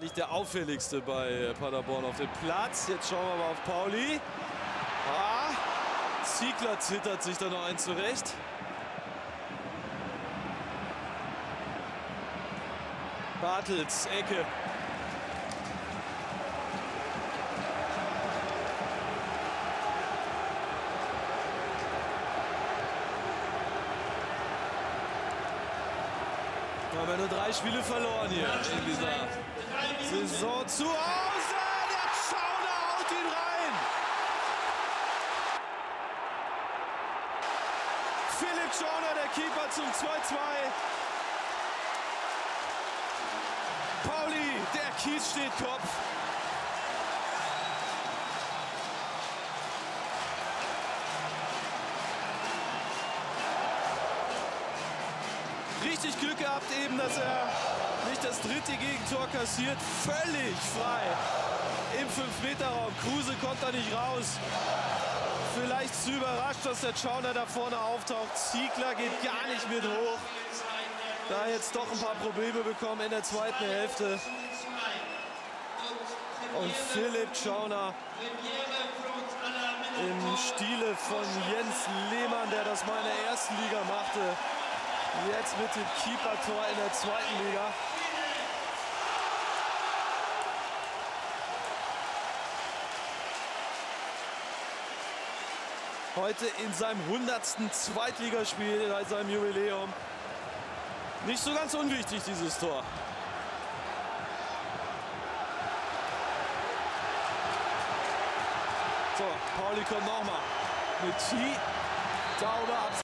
Nicht der auffälligste bei Paderborn auf dem Platz. Jetzt schauen wir mal auf Pauli. Ah, Ziegler zittert sich da noch ein zurecht. Bartels, Ecke. Wir haben ja nur drei Spiele verloren hier in dieser Saison zu Hause. Der Schauner haut ihn rein. Philipp Schauner, der Keeper zum 2-2. Pauli, der Kies steht Kopf. Richtig Glück gehabt eben, dass er nicht das dritte Gegentor kassiert. Völlig frei im 5-Meter-Raum. Kruse kommt da nicht raus. Vielleicht zu überrascht, dass der Schauner da vorne auftaucht. Ziegler geht gar nicht mit hoch. Da jetzt doch ein paar Probleme bekommen in der zweiten Hälfte. Und Philipp Schauner im Stile von Jens Lehmann, der das mal in der ersten Liga machte. Jetzt mit dem Keeper-Tor in der zweiten Liga. Heute in seinem 100. Zweitligaspiel, bei seinem Jubiläum. Nicht so ganz unwichtig, dieses Tor. So, Pauli kommt nochmal mit T. Sauber